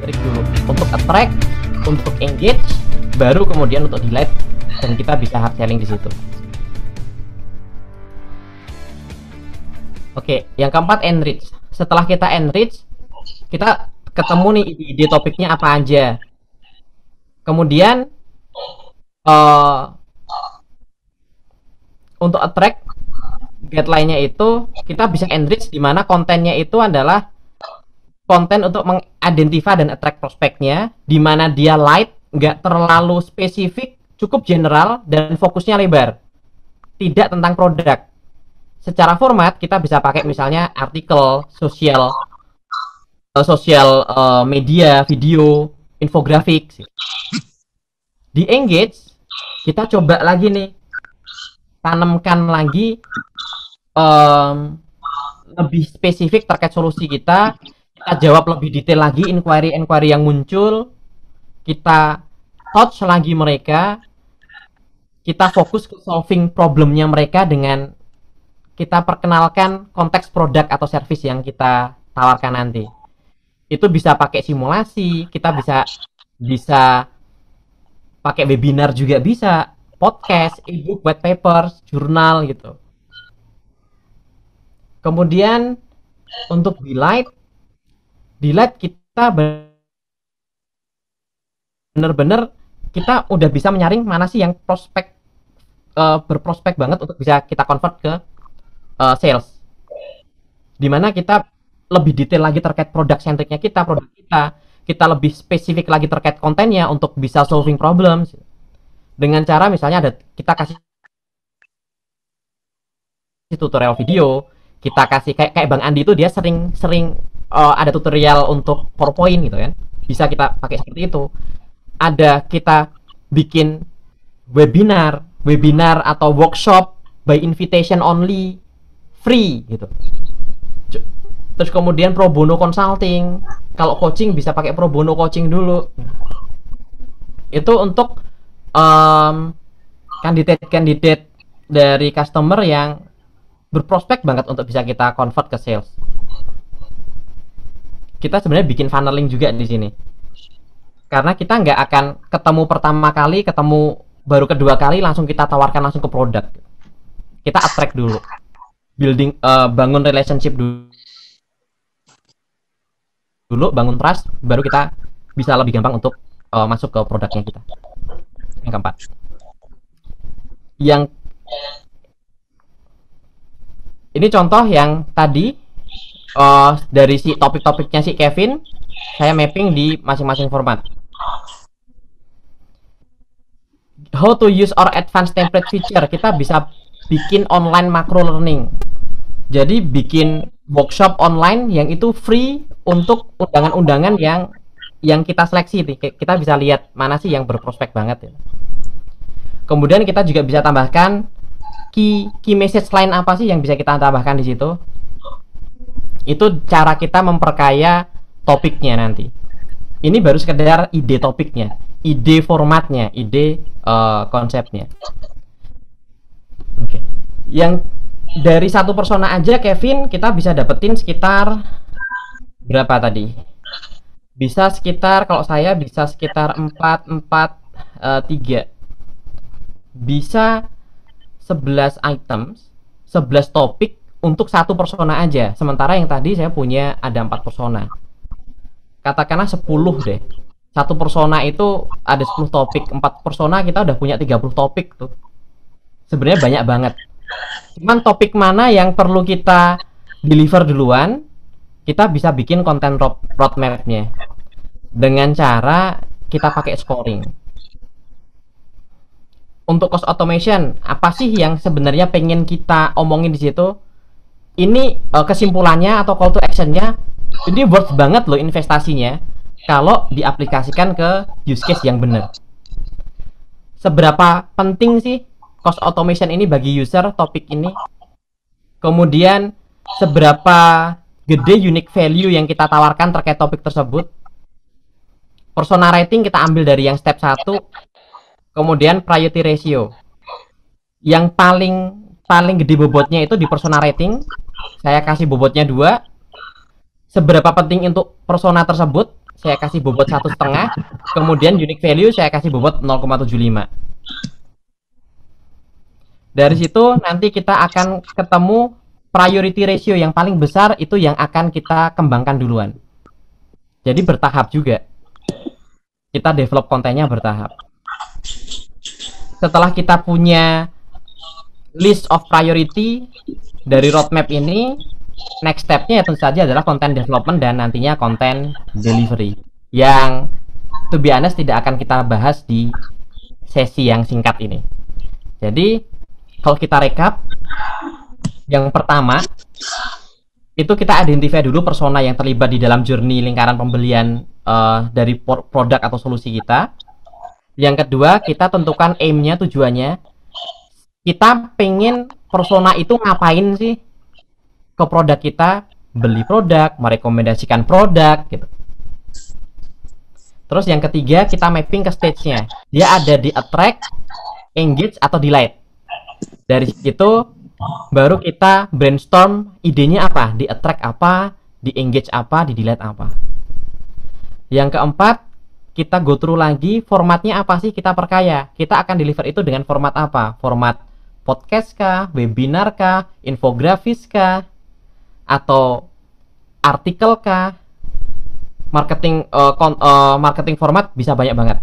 trik dulu untuk attract untuk engage baru kemudian untuk delete dan kita bisa hard selling di situ Oke, yang keempat enrich. Setelah kita enrich, kita ketemu nih ide topiknya apa aja. Kemudian uh, untuk attract guideline-nya itu kita bisa enrich di mana kontennya itu adalah konten untuk mengidentify dan attract prospeknya di mana dia light, nggak terlalu spesifik, cukup general dan fokusnya lebar. Tidak tentang produk secara format kita bisa pakai misalnya artikel, sosial, uh, sosial uh, media, video, infografik. Di engage kita coba lagi nih tanamkan lagi um, lebih spesifik terkait solusi kita. Kita jawab lebih detail lagi inquiry-inquiry yang muncul. Kita touch lagi mereka. Kita fokus ke solving problemnya mereka dengan kita perkenalkan konteks produk atau service yang kita tawarkan nanti. Itu bisa pakai simulasi, kita bisa bisa pakai webinar juga bisa, podcast, ebook, white paper, jurnal gitu. Kemudian untuk delight, delight kita benar-benar kita udah bisa menyaring mana sih yang prospek uh, berprospek banget untuk bisa kita convert ke uh, sales. Di mana kita lebih detail lagi terkait produk sentriknya kita produk kita. Kita lebih spesifik lagi terkait kontennya untuk bisa solving problems. Dengan cara misalnya ada kita kasih tutorial video kita kasih kayak kayak Bang Andi itu dia sering sering uh, ada tutorial untuk PowerPoint gitu kan. Bisa kita pakai seperti itu. Ada kita bikin webinar webinar atau workshop by invitation only free gitu. Terus kemudian pro bono consulting. Kalau coaching bisa pakai pro bono coaching dulu. Itu untuk um, kandidat-kandidat dari customer yang berprospek banget untuk bisa kita convert ke sales kita sebenarnya bikin funneling juga di sini. Karena kita nggak akan ketemu pertama kali ketemu baru kedua kali langsung kita tawarkan langsung ke produk. Kita attract dulu. Building uh, bangun relationship dulu. Dulu bangun trust baru kita bisa lebih gampang untuk uh, masuk ke produknya kita. Yang keempat. Yang ini contoh yang tadi uh, dari si topik-topiknya si Kevin saya mapping di masing-masing format how to use our advanced template feature kita bisa bikin online macro learning jadi bikin workshop online yang itu free untuk undangan-undangan yang yang kita seleksi. Kita bisa lihat mana sih yang berprospek banget ya. Kemudian kita juga bisa tambahkan key key message lain apa sih yang bisa kita tambahkan di situ. Itu cara kita memperkaya topiknya nanti. Ini baru sekedar ide topiknya, ide formatnya, ide uh, konsepnya. Oke. Okay. Yang dari satu persona aja Kevin kita bisa dapetin sekitar berapa tadi? Bisa sekitar kalau saya bisa sekitar 4 4 uh, 3. Bisa 11 items, 11 topik untuk satu persona aja. Sementara yang tadi saya punya ada empat persona. Katakanlah 10 deh. Satu persona itu ada 10 topik, empat persona kita udah punya 30 topik tuh. Sebenarnya banyak banget Cuman topik mana yang perlu kita deliver duluan, kita bisa bikin konten roadmap-nya dengan cara kita pakai scoring. Untuk cost automation, apa sih yang sebenarnya pengen kita omongin di situ? Ini uh, kesimpulannya atau call to actionnya, ini worth banget loh investasinya kalau diaplikasikan ke use case yang benar. Seberapa penting sih cost automation ini bagi user topik ini? Kemudian seberapa gede unique value yang kita tawarkan terkait topik tersebut? Persona rating kita ambil dari yang step 1 kemudian priority ratio. Yang paling paling gede bobotnya itu di persona rating saya kasih bobotnya dua seberapa penting untuk persona tersebut saya kasih bobot satu setengah, kemudian unique value saya kasih bobot 0,75. Dari situ nanti kita akan ketemu priority ratio yang paling besar itu yang akan kita kembangkan duluan. Jadi bertahap juga. Kita develop kontennya bertahap. Setelah kita punya list of priority dari roadmap ini, next stepnya ya tentu saja adalah content development dan nantinya content delivery. Yang to be honest tidak akan kita bahas di sesi yang singkat ini. Jadi kalau kita rekap, yang pertama itu kita identify dulu persona yang terlibat di dalam journey lingkaran pembelian uh, dari produk atau solusi kita. Yang kedua, kita tentukan aim-nya, tujuannya. Kita pengen persona itu ngapain sih ke produk kita? Beli produk, merekomendasikan produk, gitu. Terus yang ketiga, kita mapping ke stage-nya. Dia ada di attract, engage, atau delight. Dari situ baru kita brainstorm idenya apa, di attract apa, di engage apa, di delete apa. Yang keempat, kita go through lagi formatnya apa sih kita perkaya. Kita akan deliver itu dengan format apa? Format podcast kah, webinar kah, infografis kah, atau artikel kah? Marketing uh, kon, uh, marketing format bisa banyak banget.